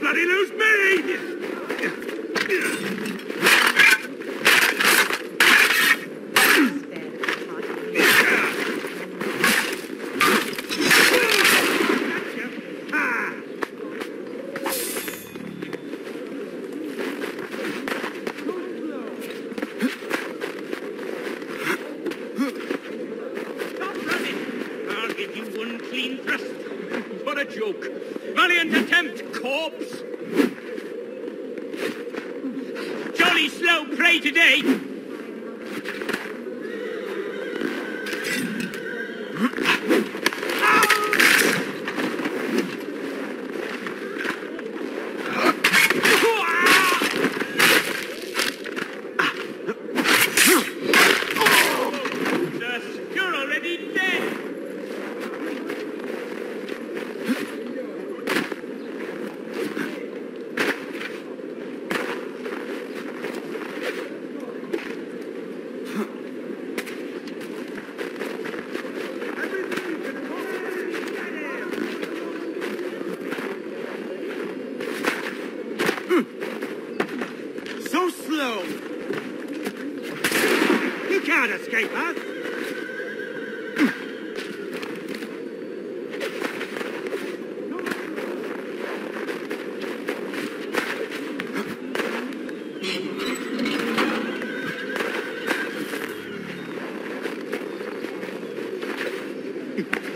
bloody lose me! Stop running! I'll give you one clean thrust. A joke. Valiant attempt, corpse. Jolly slow prey today. slow. You can't escape us. Thank